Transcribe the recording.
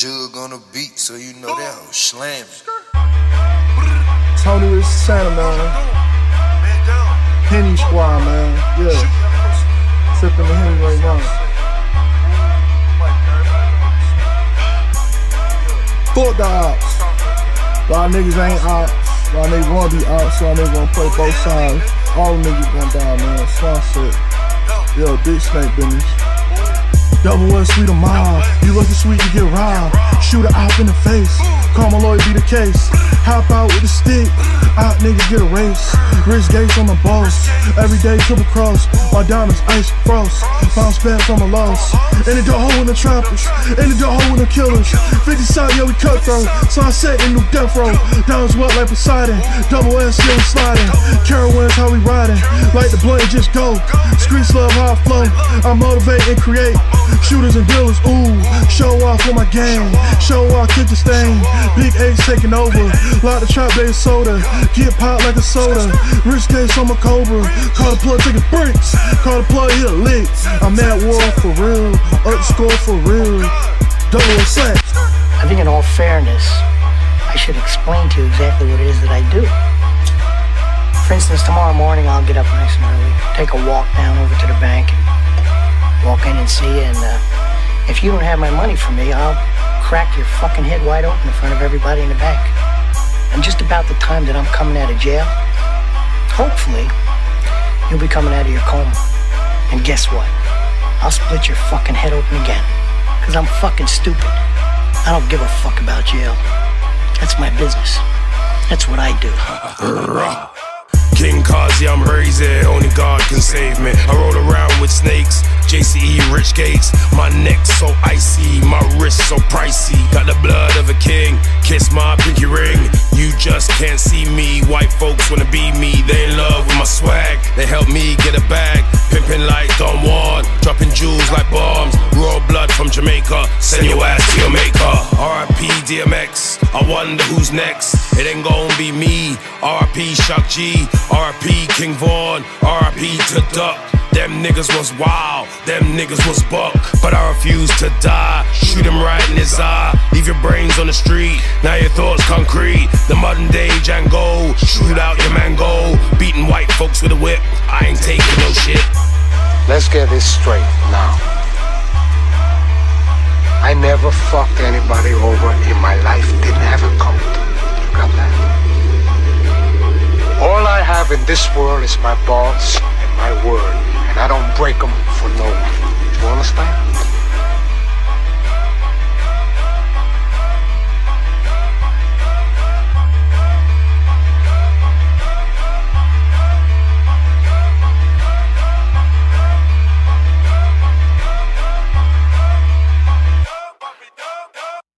Jug on the beat, so you know that hoe slamming. Tony is Santa, man. Henny Squad, man. Yeah. Sipping the Henny right now. Fuck the ops. A lot niggas ain't out. A lot of niggas wanna be out, so a lot of niggas gonna play both sides. All niggas gonna die, man. Swan shit. Yo, big snake business. Double S, sweet or mild. You looking sweet, you get robbed. Shoot her out in the face. Call my lawyer, be the case. Hop out with a stick. Out nigga get a race. Rich gates on the boss. Every day triple cross. My diamonds ice frost. Bounce back on my loss. In the door hole in the trappers. In the door hole in the killers. 50 side, yeah, we cutthroat. Sunset in new death row. Diamonds wet like Poseidon. Double S, yeah, we sliding. Carowinds, how we riding. Like the blade, just go. Streets I flow. I motivate and create. Shooters and dealers, ooh. Show off for my game. Show off, kick the stain. Big H taking over. Lot of trap day soda. Get popped like a soda. Rich case on my cobra. Call the plug, take a breaks. Call the plug, hit a lick. I'm at war for real. Up score for real. Double set. I think in all fairness, I should explain to you exactly what it is that I do. For instance, tomorrow morning I'll get up nice and early, take a walk down over to the bank, and walk in and see you, and uh, if you don't have my money for me, I'll crack your fucking head wide open in front of everybody in the bank. And just about the time that I'm coming out of jail, hopefully, you'll be coming out of your coma. And guess what? I'll split your fucking head open again. Cause I'm fucking stupid. I don't give a fuck about jail. That's my business. That's what I do. King Kaze, I'm crazy, only God can save me. I roll around with snakes, JCE, Rich Gates. My neck so icy, my wrist so pricey. Got the blood of a king, kiss my pinky ring. You just can't see me. White folks wanna be me, they in love with my swag. They help me get a bag, pimping like Don Juan, dropping jewels like bombs. Raw blood from Jamaica, send your I wonder who's next. It ain't gon' be me. RP Shock G, RIP King Von, RP to Duck. Them niggas was wild, them niggas was buck, but I refuse to die. Shoot him right in his eye, leave your brains on the street. Now your thoughts concrete. The modern day Django, shoot out your mango. Beating white folks with a whip, I ain't taking no shit. Let's get this straight now. I never fucked anybody over in my life. Didn't have a coat. You got that? All I have in this world is my balls and my word, and I don't break them for no one. You understand?